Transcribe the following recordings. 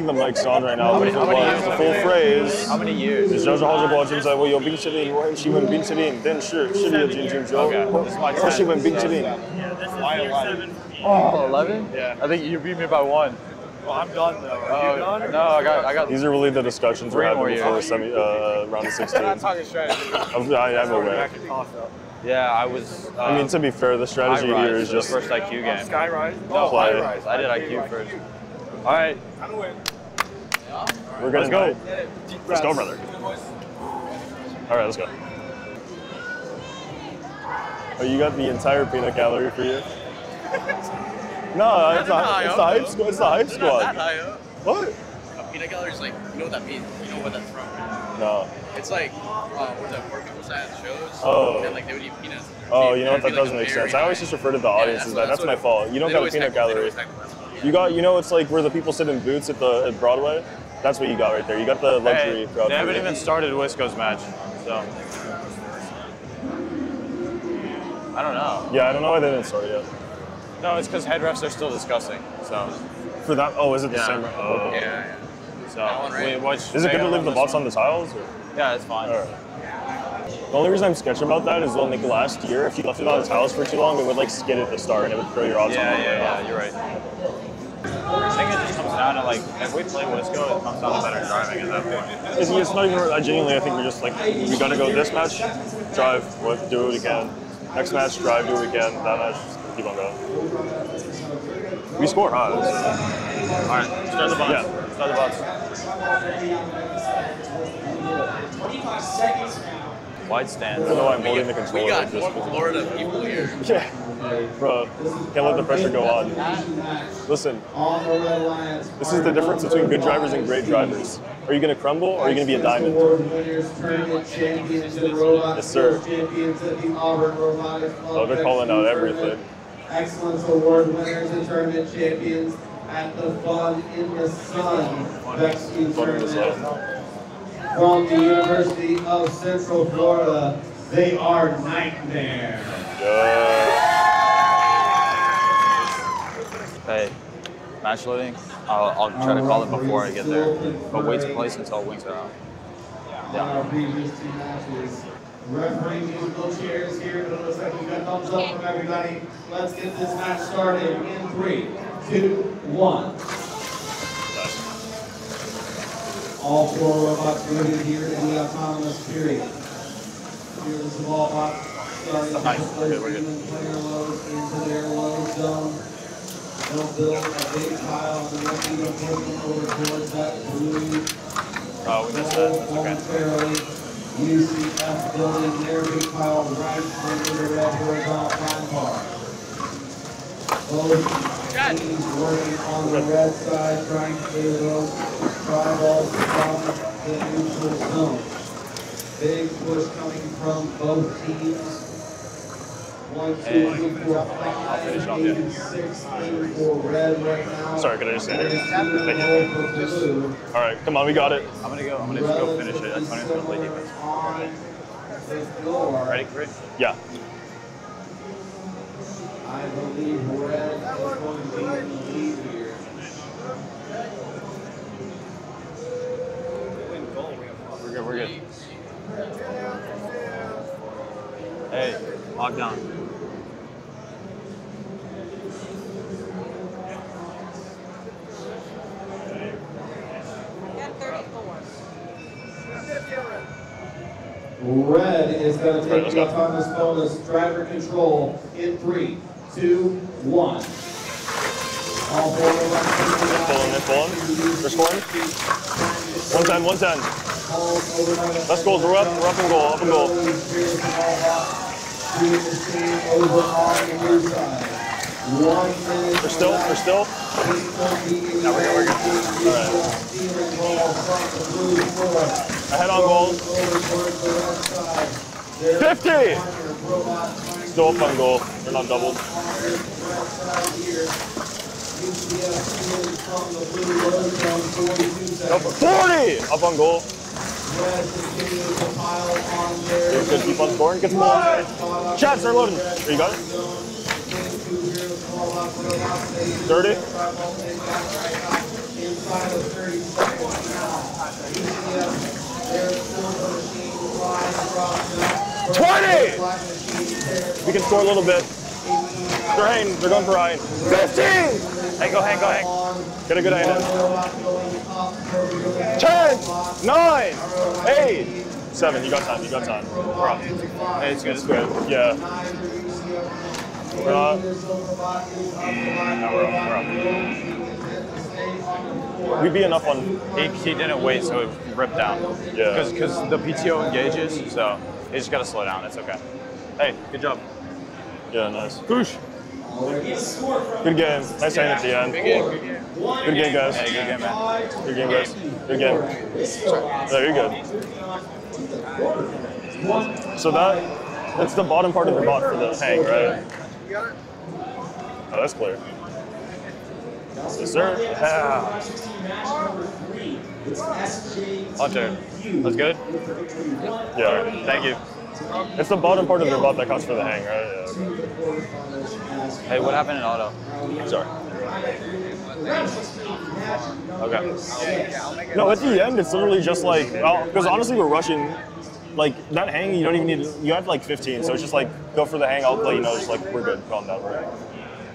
think the mic's on right now, but it was a full phrase. How many years? It's just a whole bunch of like, well, you're Bing Chilling. Why she went Bing Chilling? Then sure, she did James James. Okay. Or she went Bing Chilling. Yeah, this is year seven. Oh, 11? Yeah. I think you beat me by one. Well, I'm done though. Are you done? No, I got, I got. These are really the discussions we're having before the semi, uh, round of 16. I'm not talking strategy. I'm, I, I'm aware. Yeah, I was. Um, I mean, to be fair, the uh, strategy here is just first IQ game. Skyrise. No, Skyrise. I did IQ first. All right, we're gonna let's go. Let's go, brother. All right, let's go. Oh, you got the entire peanut gallery for you? no, it's not. It's the hype squad. It's the hype squad. high up. What? A peanut gallery is like, you know what that means? You know what that's from? right? No. It's like uh, where the poor people sat at shows. Oh. And like they would eat peanuts. Oh, you know what? That doesn't make sense. I always just refer to the Yeah, audience that's as that. That's my fault. You don't they'd got a peanut tackle- gallery. Always tackle that. You got, you know, it's like where the people sit in boots at the at Broadway. That's what you got right there. You got the luxury hey, they haven't even started Wisco's match, so. I don't know. Yeah, I don't know why they didn't start yet. No, it's because head refs are still discussing. So, For that, oh, is it the Yeah. same? Oh. Yeah, yeah. so right? we watch. Is it good to leave the bots on the tiles? Or? Yeah, it's fine. All right. The only reason I'm sketchy about that is well, like last year, if you left it on the tiles for too long, it would like skid at the start and it would throw your odds Yeah, on. yeah, yeah. You're right. I think it just comes down to like if we play Wisco, it comes down to better driving at that point. It's, it's not even. I genuinely, I think we're just like we gotta go this match, drive, what, do it again. Next match, drive, do it again. That match, keep on going. We score high. All right, start the bots. Yeah. Start the bots. Wide stand. I don't know why I'm holding the We got just more Florida people here. Yeah. Bro, can't let the pressure go on. Listen, On the red lines. this is the difference between good drivers and great drivers. Are you gonna crumble or are you gonna be a diamond? Award winners, tournament champions, and robot Yes, sir. skills champions at the Auburn Robotics Club. Oh, they're calling out everything. Excellence Award winners and tournament champions at the Fun in the Sun Rescue Fun in the Tournament. From the University of Central Florida, they are Knightmare. Yeah. Hey, match loading. I'll, I'll try to call it before I get there, but wait to place until wings are out. on our previous two matches. Referee musical chairs here, but it looks like we got thumbs up from everybody. Let's get this match started in three, two, one. All four robots moving here in the autonomous period. Here's the ball box starting to Nice. put those Good, we're good. human player loads into their load zone. They'll build a big pile and then we will push them over towards that blue Oh, we missed that. That's okay. UCF building their big pile right under the red horizontal prime bar. Both teams working on the red side, trying to clear those triballs from the neutral zone. Big push coming from both teams. One, two, three, four, five, finish off, yeah. eight, six, eight red. Sorry, could I just stand here? Thank Thank you. All right, come on, we got it. I'm gonna go. I'm gonna just go finish it. Antonio's gonna play defense. On. Ready, Chris? Yeah. I believe red is going to be in the lead here. We're good. We're good. Hey, lock down. Red is going to take the autonomous bonus driver control in three, two, one. All four robots Pulling in, pulling. They're scoring. 110, 110. Let's go, we're up, we're up and goal, up and. One minute. They're still, they're still. Now we're we're good. All right. Ahead on goal. Over towards the red side. There's 50. one robot trying Still up on goal. They're not doubled. Go 40. Up on goal. Good, good, keep on scoring. Get some more. Shots are loading. There you got it. 30? Inside of 30 seconds now. UCF, they're still the machine flying across the 20! Flag machine there. We can score a little bit. They're hanging. They're going for Ryan. 15! Hey, go hang, go hang. Get a good hang in. Ten, nine, eight, seven. You got time. You got time. We're up. Hey, it's good. It's good. Yeah. We're up. No, we're up. We're up. We'd be enough on. He, he didn't wait, so it ripped down. Yeah. Because the PTO engages, so you just gotta slow down. It's okay. Hey, good job. Yeah, nice. Push. Good game. Nice hang at the end. Good game. Good game. Good game, guys. Hey, good game, man. Good game, guys. Good game. No, you're good. So that that's the bottom part of your bot for the hang, right? Oh, that's clear. Yes, sir. Yeah. Hunter, that's good. Yeah. Thank you. It's the bottom part of your bot that counts for the hang, right? Hey, what happened in auto? Sorry. Okay. No, at the end, it's literally just like, because honestly, we're rushing. Like that hang, you don't even need. You have like 15, so it's just like go for the hang. I'll let you know. Just like we're good. Calm down. We're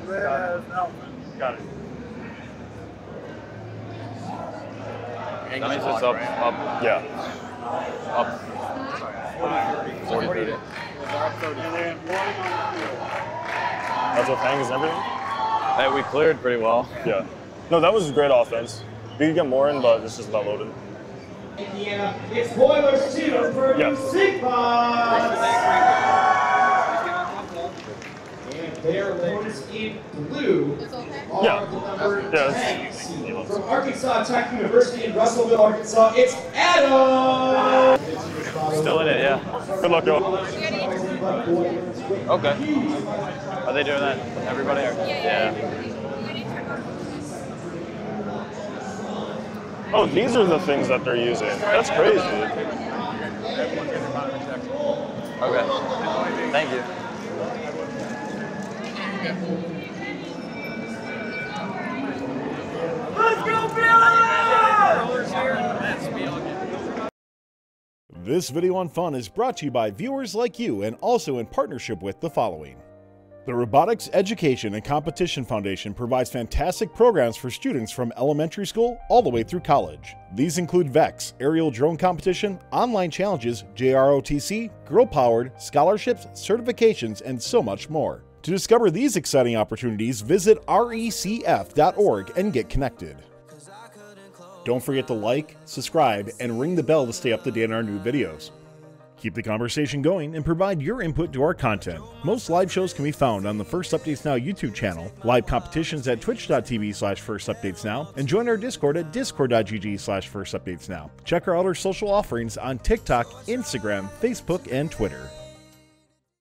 good. Got it. That means it's up, up, Yeah. up. 40, 30. That's what hang is and everything. Hey, we cleared pretty well. Yeah. No, that was great offense. We could get more in, but it's just about loaded. Indiana. It's Boilers 2 for Yeah. New Sigma. And their opponents in blue are Yeah. number Yeah, 10. From Arkansas Tech University in Russellville, Arkansas, it's Adam. Still in it, yeah. Good luck, y'all. Okay. Are they doing that? Everybody? Or? Yeah. Oh, these are the things that they're using. That's crazy. Okay. Thank you. This video on fun is brought to you by viewers like you and also in partnership with the following. The Robotics Education and Competition Foundation provides fantastic programs for students from elementary school all the way through college. These include VEX, aerial drone competition, online challenges, JROTC, girl powered, scholarships, certifications, and so much more. To discover these exciting opportunities, visit recf.org and get connected. Don't forget to like, subscribe, and ring the bell to stay up to date on our new videos. Keep the conversation going and provide your input to our content. Most live shows can be found on the First Updates Now YouTube channel, live competitions at twitch.tv slash First Updates Now, and join our Discord at discord.gg slash First Updates Now. Check our other social offerings on TikTok, Instagram, Facebook, and Twitter.